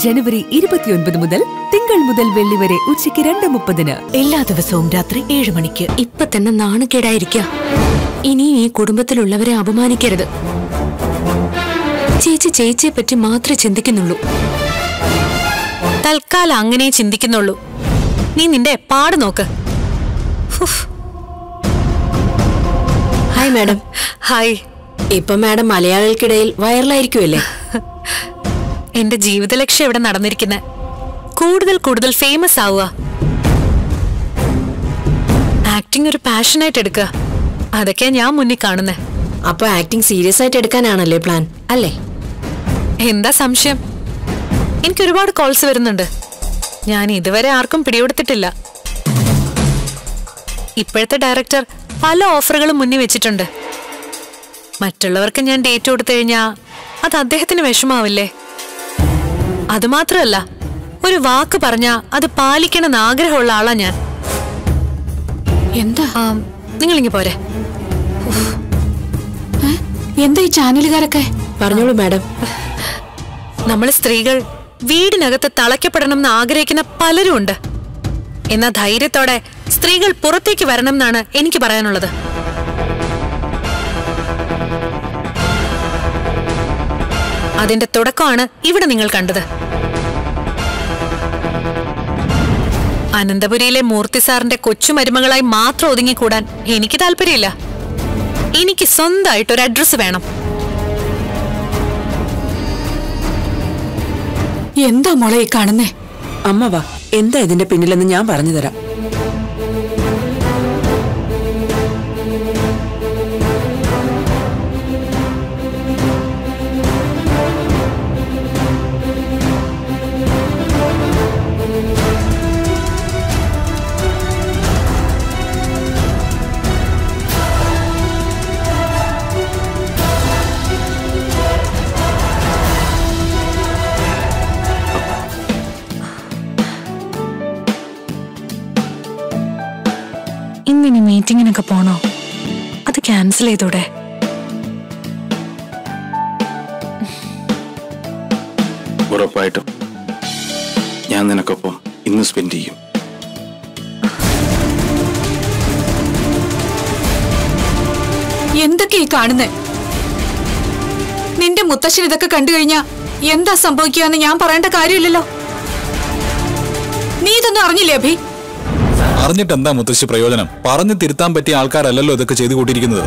ജനുവരി ഇരുപത്തിയൊൻപത് മുതൽ തിങ്കൾ മുതൽ വെള്ളി വരെ ഉച്ചയ്ക്ക് രണ്ട് മുപ്പതിന്. എല്ലാ ദിവസവും രാത്രി ഏഴ് മണിക്ക്. ഇപ്പൊ തന്നെ നാണക്കേടായിരിക്ക. ഇനി ഈ കുടുംബത്തിലുള്ളവരെ അപമാനിക്കരുത്. ചേച്ചി ചേച്ചിയെ പറ്റി മാത്രമേ ചിന്തിക്കുന്നുള്ളൂ. തൽക്കാലം അങ്ങനെ ചിന്തിക്കുന്നുള്ളൂ. നീ നിന്റെ പാട് നോക്ക്. Hi madam. ഹായ്. ഇപ്പൊ മാഡം മലയാളികൾക്കിടയിൽ വൈറലായിരിക്കുമല്ലേ എന്റെ ജീവിത ലക്ഷ്യം ഇവിടെ നടന്നിരിക്കുന്നത് കൂടുതൽ കൂടുതൽ ഫേമസ് ആവുക. ആക്ടിംഗ് ഒരു പാഷനായിട്ട് എടുക്കുക. അതൊക്കെയാ ഞാൻ മുന്നിൽ കാണുന്നേ. അപ്പൊ ആക്ടിങ് സീരിയസ് ആയിട്ട് എടുക്കാനാണല്ലേ പ്ലാൻ അല്ലേ? എന്താ സംശയം? എനിക്ക് ഒരുപാട് കോൾസ് വരുന്നുണ്ട്. ഞാൻ ഇതുവരെ ആർക്കും പിടികൊടുത്തിട്ടില്ല. ഇപ്പോഴത്തെ ഡയറക്ടർ പല ഓഫറുകളും മുന്നിൽ വെച്ചിട്ടുണ്ട്. മറ്റുള്ളവർക്ക് ഞാൻ ഡേറ്റ് കൊടുത്തു കഴിഞ്ഞാൽ അത് അദ്ദേഹത്തിന് വിഷമാവില്ലേ? അതുമാത്രമല്ല ഒരു വാക്ക് പറഞ്ഞാ അത് പാലിക്കണമെന്ന് ആഗ്രഹമുള്ള ആളാ ഞാൻ. എന്താ? നിങ്ങളിങ്ങി പോരെ. എന്താ ഈ ചാനലുകാരൊക്കെ? പറഞ്ഞോളൂ മാഡം. നമ്മൾ സ്ത്രീകൾ വീടിനകത്ത് തളയ്ക്കപ്പെടണം എന്ന് ആഗ്രഹിക്കുന്ന പലരും ഉണ്ട് എന്നാ ധൈര്യത്തോടെ സ്ത്രീകൾ പുറത്തേക്ക് വരണം എന്നാണ് എനിക്ക് പറയാനുള്ളത്. അതിന്റെ തുടക്കമാണ് ഇവിടെ നിങ്ങൾ കണ്ടത്. അനന്തപുരിയിലെ മൂർത്തി സാറിന്റെ കൊച്ചുമരുമകളായി മാത്രം ഒതുങ്ങിക്കൂടാൻ എനിക്ക് താല്പര്യമില്ല. എനിക്ക് സ്വന്തമായിട്ട് ഒരു അഡ്രസ് വേണം. എന്താ മോളെ ഈ കാണുന്നേ? അമ്മ വാ എന്താ ഇതിന്റെ പിന്നിലെന്ന് ഞാൻ പറഞ്ഞു തരാം ഇന്നിനി മീറ്റിങ്ങിനൊക്കെ പോണോ? അത് ക്യാൻസൽ ചെയ്തൂടെ? ഉറപ്പായിട്ടും. ഞാൻ നിനക്കൊപ്പം ഇന്ന് സ്പെൻഡ് ചെയ്യും. എന്തൊക്കെ ഈ കാണുന്നേ? നിന്റെ മുത്തശ്ശൻ ഇതൊക്കെ കണ്ടു കഴിഞ്ഞാ എന്താ സംഭവിക്കുക എന്ന് ഞാൻ പറയേണ്ട കാര്യമില്ലല്ലോ. നീ ഇതൊന്നും അറിഞ്ഞില്ലേ അഭി? അറിഞ്ഞിട്ട് എന്താ മുത്തശ്ശി പ്രയോജനം? പറഞ്ഞു തിരുത്താൻ പറ്റിയ ആൾക്കാരല്ലല്ലോ ഇതൊക്കെ ചെയ്തു കൂട്ടിയിരിക്കുന്നത്